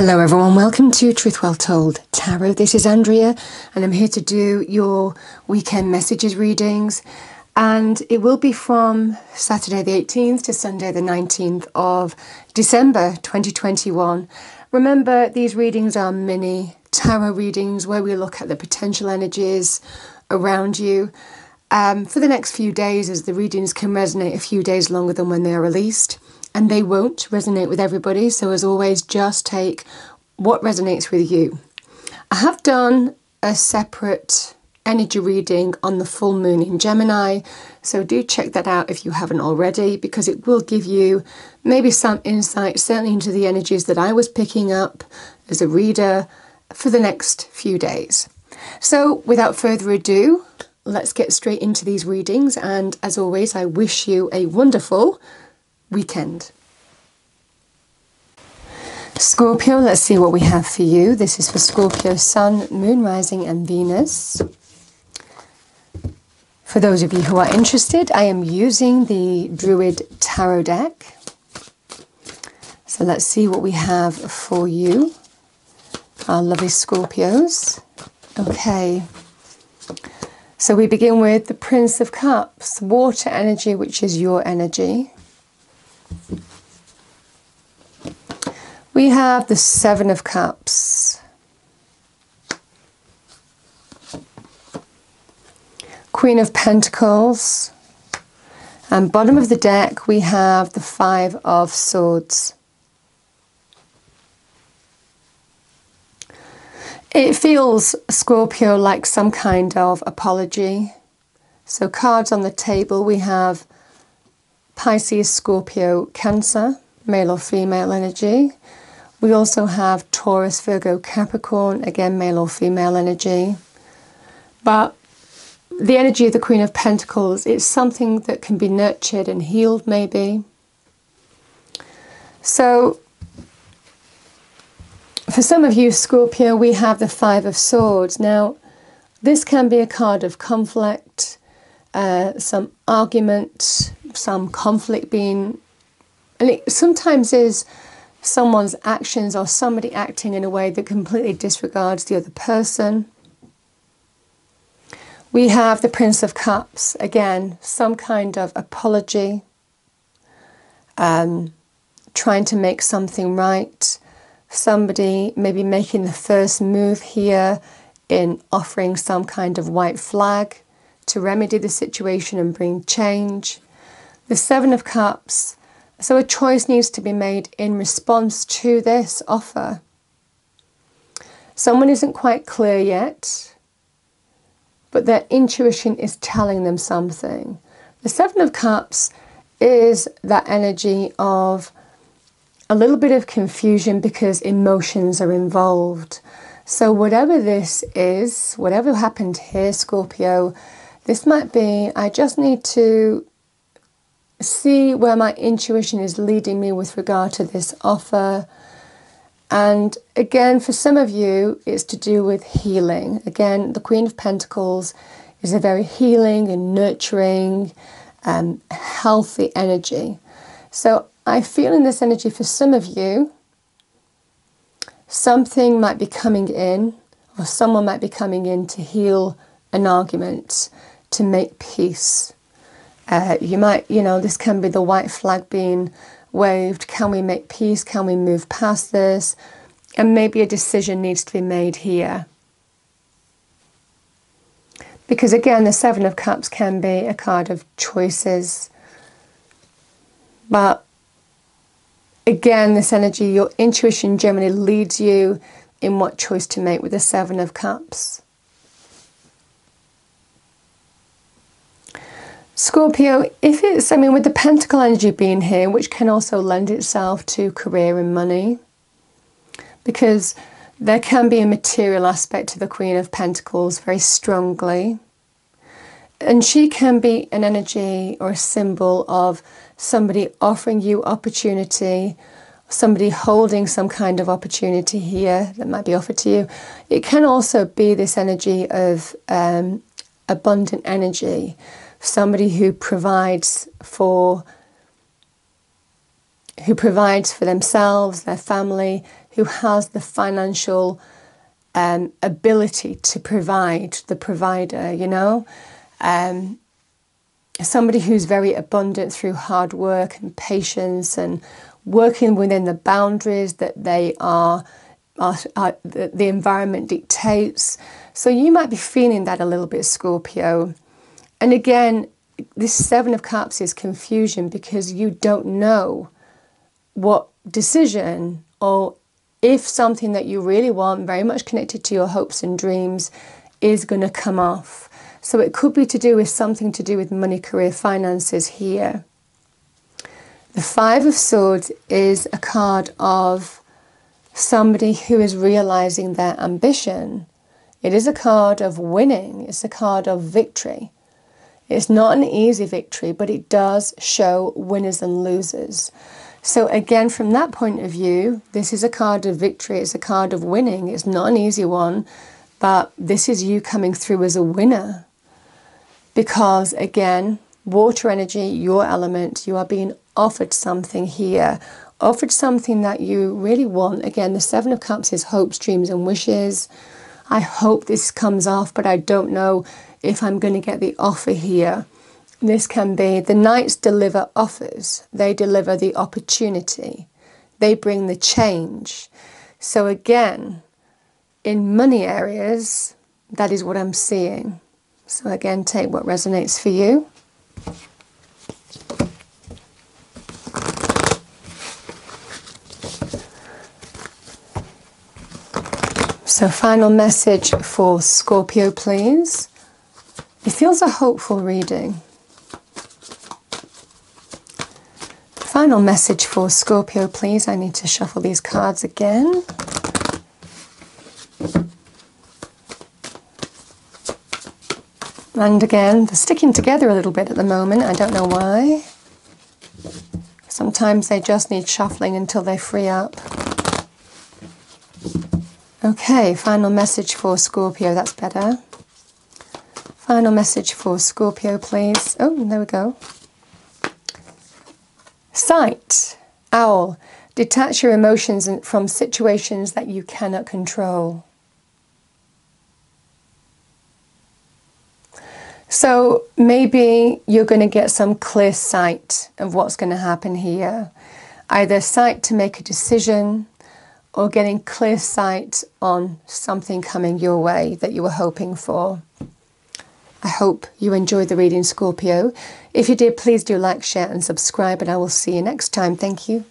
Hello, everyone. Welcome to Truth Well Told Tarot. This is Andrea, and I'm here to do your weekend messages readings. And it will be from Saturday the 18th to Sunday the 19th of December 2021. Remember, these readings are mini tarot readings where we look at the potential energies around you um, for the next few days, as the readings can resonate a few days longer than when they are released and they won't resonate with everybody. So, as always, just take what resonates with you. I have done a separate energy reading on the full moon in Gemini, so do check that out if you haven't already because it will give you maybe some insight, certainly into the energies that I was picking up as a reader for the next few days. So, without further ado, let's get straight into these readings. And as always, I wish you a wonderful weekend. Scorpio, let's see what we have for you. This is for Scorpio, Sun, Moon, Rising, and Venus. For those of you who are interested, I am using the Druid Tarot deck. So let's see what we have for you, our lovely Scorpios. Okay. So we begin with the Prince of Cups, water energy, which is your energy. We have the Seven of Cups. Queen of Pentacles. And bottom of the deck, we have the Five of Swords. It feels, Scorpio, like some kind of apology. So, cards on the table, we have Pisces, Scorpio, Cancer, male or female energy. We also have Taurus, Virgo, Capricorn, again, male or female energy. But the energy of the Queen of Pentacles is something that can be nurtured and healed, maybe. So, for some of you, Scorpio, we have the Five of Swords. Now, this can be a card of conflict, uh, some argument, some conflict being, and it sometimes is someone's actions or somebody acting in a way that completely disregards the other person. We have the Prince of Cups, again, some kind of apology, um, trying to make something right. Somebody maybe making the first move here in offering some kind of white flag to remedy the situation and bring change. The Seven of Cups, so a choice needs to be made in response to this offer. Someone isn't quite clear yet, but their intuition is telling them something. The Seven of Cups is that energy of a little bit of confusion because emotions are involved. So, whatever this is, whatever happened here, Scorpio, this might be I just need to see where my intuition is leading me with regard to this offer. And again, for some of you, it's to do with healing. Again, the Queen of Pentacles is a very healing and nurturing, um, healthy energy. So I feel in this energy for some of you, something might be coming in, or someone might be coming in to heal an argument, to make peace. Uh, you might, you know, this can be the white flag being waved. Can we make peace? Can we move past this? And maybe a decision needs to be made here. Because again, the Seven of Cups can be a card of choices. But again, this energy, your intuition generally leads you in what choice to make with the Seven of Cups. Scorpio, if it's, I mean, with the Pentacle energy being here, which can also lend itself to career and money, because there can be a material aspect to the Queen of Pentacles very strongly. And she can be an energy or a symbol of somebody offering you opportunity, somebody holding some kind of opportunity here that might be offered to you. It can also be this energy of um, abundant energy somebody who provides for who provides for themselves, their family, who has the financial um, ability to provide, the provider, you know. Um, somebody who's very abundant through hard work and patience and working within the boundaries that they are, are, are the, the environment dictates. So you might be feeling that a little bit, Scorpio. And again, this Seven of Cups is confusion because you don't know what decision or if something that you really want, very much connected to your hopes and dreams, is going to come off. So it could be to do with something to do with money, career, finances here. The Five of Swords is a card of somebody who is realizing their ambition. It is a card of winning, it's a card of victory. It's not an easy victory, but it does show winners and losers. So, again, from that point of view, this is a card of victory, it's a card of winning. It's not an easy one, but this is you coming through as a winner. Because, again, water energy, your element, you are being offered something here, offered something that you really want. Again, the Seven of Cups is hopes, dreams, and wishes. I hope this comes off, but I don't know if I'm going to get the offer here. This can be the knights deliver offers, they deliver the opportunity, they bring the change. So, again, in money areas, that is what I'm seeing. So, again, take what resonates for you. So, final message for Scorpio, please. It feels a hopeful reading. Final message for Scorpio, please. I need to shuffle these cards again. And again, they're sticking together a little bit at the moment. I don't know why. Sometimes they just need shuffling until they free up. Okay, final message for Scorpio. That's better. Final message for Scorpio, please. Oh, there we go. Sight, owl, detach your emotions from situations that you cannot control. So maybe you're going to get some clear sight of what's going to happen here. Either sight to make a decision or getting clear sight on something coming your way that you were hoping for. I hope you enjoyed the reading, Scorpio. If you did, please do like, share, and subscribe, and I will see you next time. Thank you.